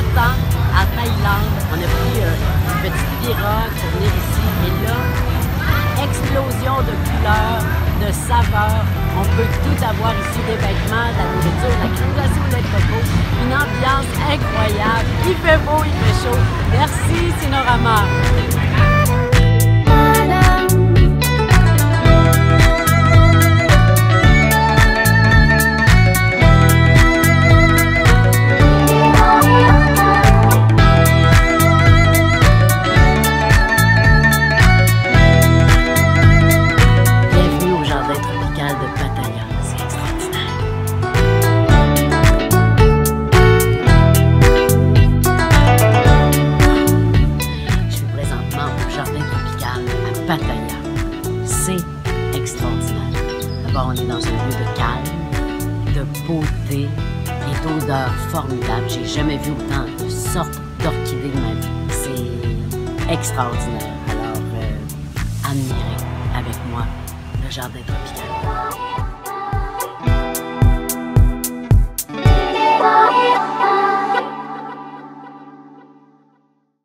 à Thaïlande. On a pris euh, une petite pirogue pour venir ici. Et là, explosion de couleurs, de saveurs. On peut tout avoir ici, des vêtements, de la nourriture, de la crème glacée ou de. Une ambiance incroyable. Il fait beau, il fait chaud. Merci, Cinorama. C'est extraordinaire. D'abord, on est dans un lieu de calme, de beauté et d'odeurs formidables. J'ai jamais vu autant de sortes d'orchidées de ma vie. C'est extraordinaire. Alors, euh, admirez avec moi le jardin tropical.